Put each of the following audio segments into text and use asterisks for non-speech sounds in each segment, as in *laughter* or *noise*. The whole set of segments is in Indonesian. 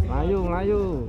Melayu, Melayu.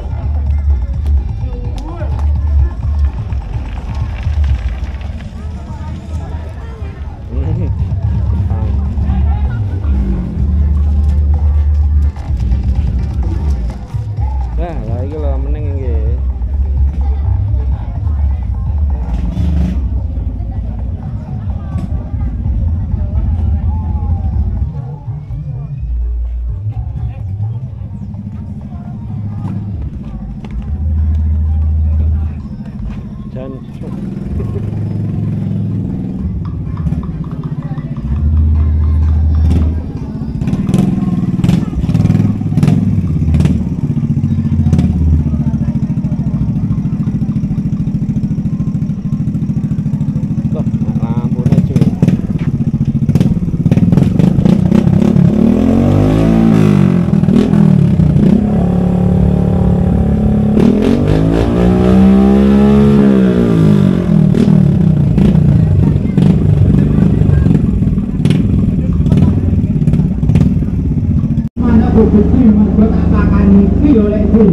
Mergo tak iki yo lek iki.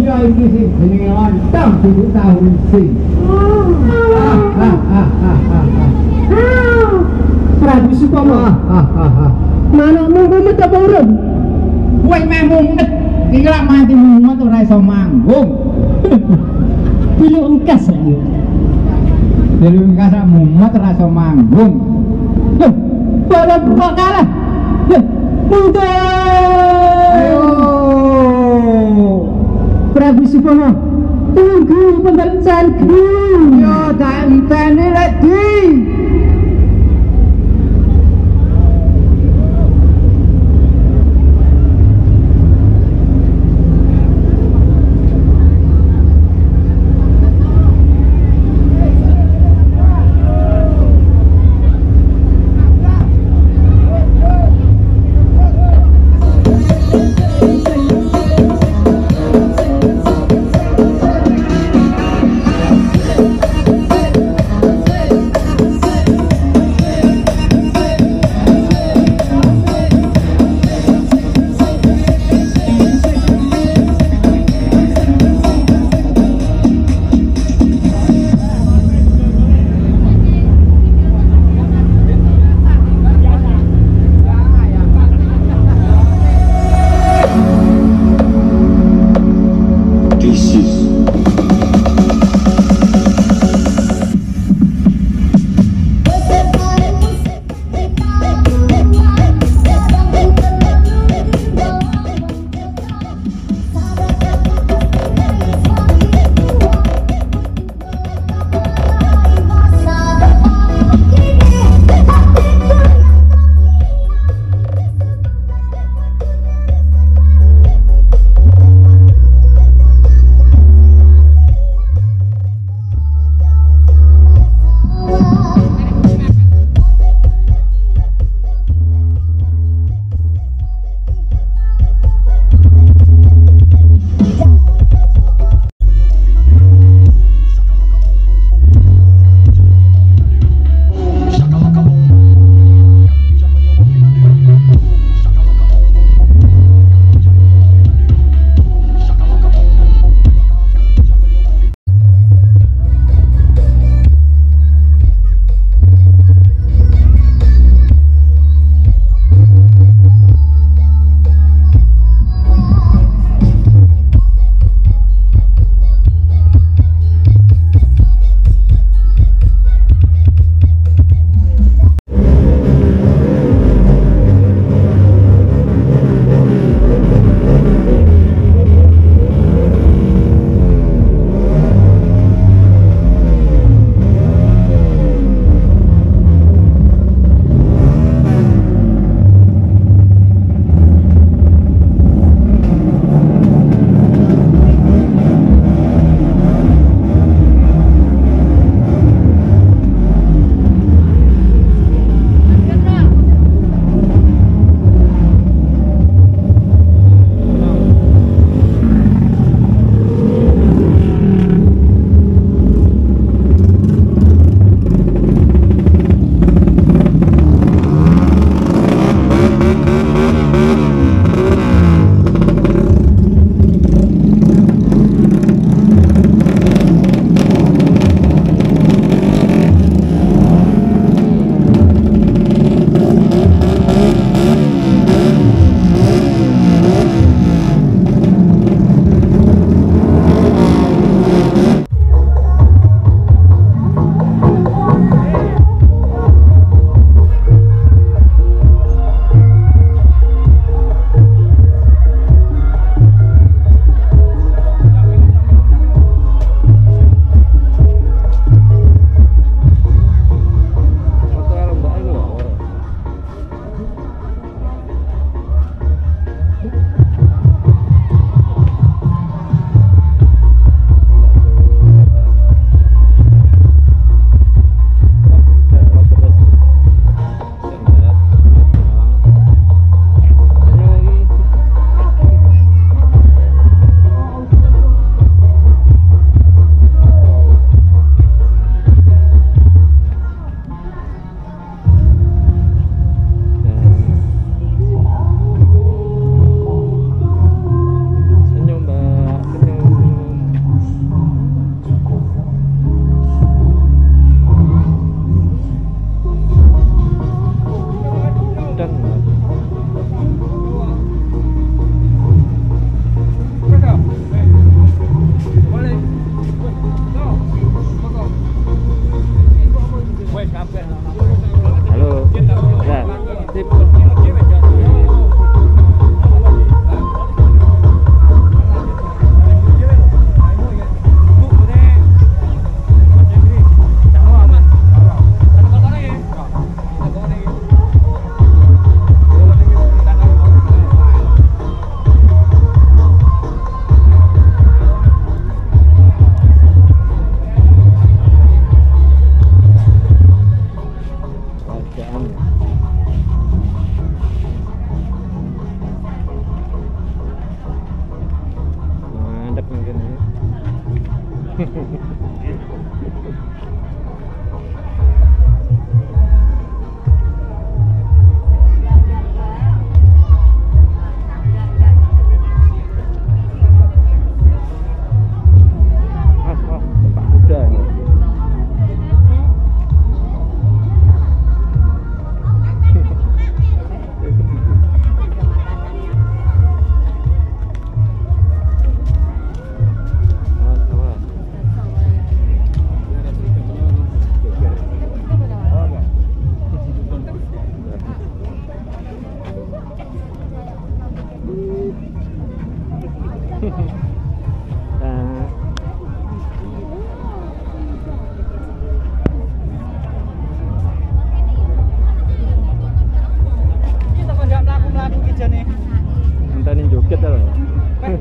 Iya iki sing jenenge lontong duduk tahu sing. Ah, ah, ah. Prabu Sukomo. Manukmu mumet apa urung? Kowe meh mumet. Iki lak mati mumet ora iso manggung. *laughs* Pilu engkas ya. Pilu engkas rak mumet ora iso manggung. Loh, kok kalah. Muda! Prabu Supono, tunggu pendencanku. Ya, tak entah ini lagi.